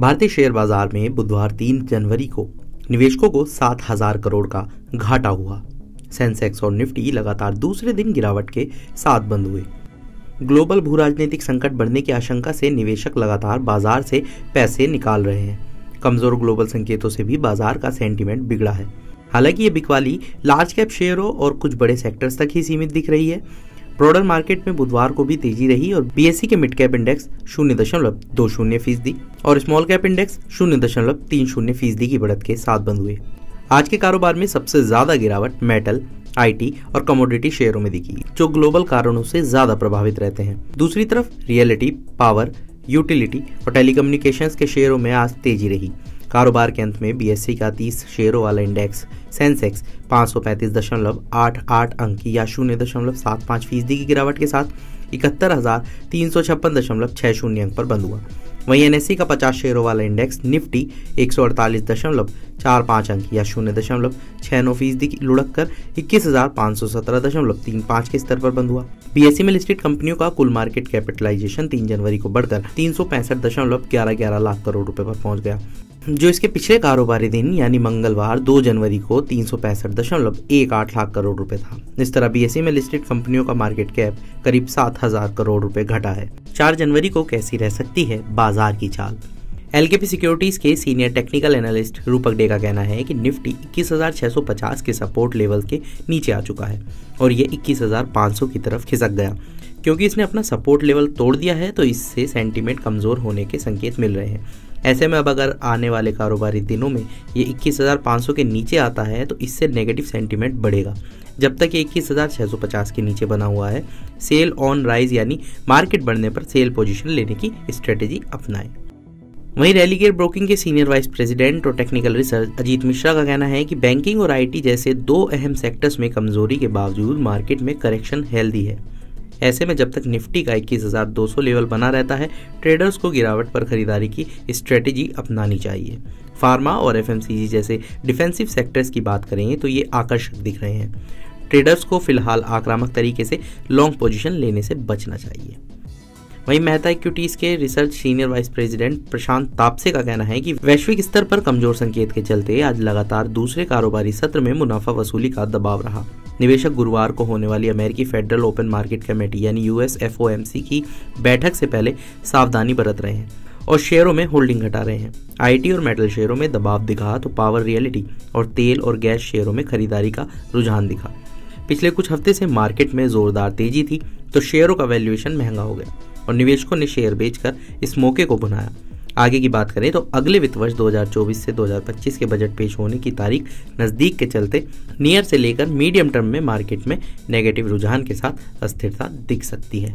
भारतीय शेयर बाज़ार में बुधवार तीन जनवरी को निवेशकों को सात हज़ार करोड़ का घाटा हुआ। सेंसेक्स और निफ्टी लगातार दूसरे दिन गिरावट के साथ बंद हुए। ग्लोबल भू राजनीतिक संकट बढ़ने की आशंका से निवेशक लगातार बाज़ार से पैसे निकाल रहे हैं। कमज़ोर ग्लोबल संकेतों से भी बाज़ार का सेंटीमेंट बिगड़ा है। हालाँकि ये बिकवाली लार्ज कैप शेयरों और कुछ बड़े सेक्टर्स तक ही सीमित दिख रही है। ब्रॉडर मार्केट में बुधवार को भी तेज़ी रही और बीएससी के मिड कैप इंडेक्स शून्य दशमलव दो शून्य फ़ीसदी और स्मॉल कैप इंडेक्स शून्य दशमलव तीन शून्य फ़ीसदी की बढ़त के साथ बंद हुए। आज के कारोबार में सबसे ज़्यादा गिरावट मेटल आईटी और कमोडिटी शेयरों में दिखी, जो ग्लोबल कारणों से ज़्यादा प्रभावित रहते हैं। दूसरी तरफ़ रियलिटी पावर यूटिलिटी और टेलीकम्युनिकेशंस के शेयरों में आज तेज़ी रही। कारोबार के अंत में बीएससी का 30 शेयरों वाला इंडेक्स सेंसेक्स पाँच अंक या शून्य दशमलव सात पाँच फ़ीसदी की गिरावट के साथ इकहत्तर हज़ार तीन सौ छप्पन दशमलव छह शून्य अंक पर बंद हुआ। वहीं एनएससी का 50 शेयरों वाला इंडेक्स निफ्टी एक सौ अड़तालीस दशमलव चार पाँच अंक या शून्य दशमलव छह नौ फ़ीसदी की लुढ़क कर इक्कीस हज़ार पाँच सौ सत्रह दशमलव तीन पाँच के स्तर पर बंद हुआ। बीएससी में लिस्टेड कंपनियों का कुल मार्केट कैपिटलाइजेशन तीन जनवरी को बढ़कर तीन सौ पैंसठ दशमलव ग्यारह ग्यारह लाख करोड़ रुपए पर पहुँच गया। जो इसके पिछले कारोबारी दिन यानी मंगलवार 2 जनवरी को तीन लाख करोड़ रुपए था। इस तरह बीएससी में लिस्टेड कंपनियों का मार्केट कैप करीब सात हज़ार करोड़ रुपए घटा है। 4 जनवरी को कैसी रह सकती है? बाज़ार की चाल। एलकेपी सिक्योरिटीज के senior technical analyst Rupak De का कहना है कि निफ्टी 21,650 के सपोर्ट लेवल के नीचे आ चुका है और ये 21,500 की तरफ़ खिसक गया। क्योंकि इसने अपना सपोर्ट लेवल तोड़ दिया है तो इससे सेंटीमेंट कमज़ोर होने के संकेत मिल रहे हैं। ऐसे में अब अगर आने वाले कारोबारी दिनों में ये 21,500 के नीचे आता है तो इससे नेगेटिव सेंटीमेंट बढ़ेगा। जब तक ये 21,650 के नीचे बना हुआ है सेल ऑन राइज यानी मार्केट बढ़ने पर सेल पोजीशन लेने की स्ट्रेटेजी अपनाएँ। वहीं रेलीगेट ब्रोकिंग के सीनियर वाइस प्रेसिडेंट और टेक्निकल रिसर्च अजीत मिश्रा का कहना है कि बैंकिंग और आईटी जैसे दो अहम सेक्टर्स में कमज़ोरी के बावजूद मार्केट में करेक्शन हेल्दी है। ऐसे में जब तक निफ्टी का 21,200 लेवल बना रहता है ट्रेडर्स को गिरावट पर खरीदारी की स्ट्रेटेजी अपनानी चाहिए। फार्मा और एफएमसीजी जैसे डिफेंसिव सेक्टर्स की बात करें तो ये आकर्षक दिख रहे हैं। ट्रेडर्स को फ़िलहाल आक्रामक तरीके से लॉन्ग पोजीशन लेने से बचना चाहिए। वहीं मेहता इक्विटीज के research senior vice president Prashant Tapse का कहना है कि वैश्विक स्तर पर कमज़ोर संकेत के चलते आज लगातार दूसरे कारोबारी सत्र में मुनाफा वसूली का दबाव रहा। निवेशक गुरुवार को होने वाली अमेरिकी फेडरल ओपन मार्केट कमेटी यानी यूएस की बैठक से पहले सावधानी बरत रहे हैं और शेयरों में होल्डिंग घटा रहे हैं। आईटी और मेटल शेयरों में दबाव दिखा तो पावर रियलिटी और तेल और गैस शेयरों में खरीदारी का रुझान दिखा। पिछले कुछ हफ़्ते से मार्केट में जोरदार तेज़ी थी तो शेयरों का वैल्यूएशन महँगा हो गया। और निवेशकों ने शेयर बेचकर इस मौके को भुनाया आगे की बात करें तो अगले वित्त वर्ष 2024 से 2025 के बजट पेश होने की तारीख नज़दीक के चलते नियर से लेकर मीडियम टर्म में मार्केट में नेगेटिव रुझान के साथ अस्थिरता दिख सकती है।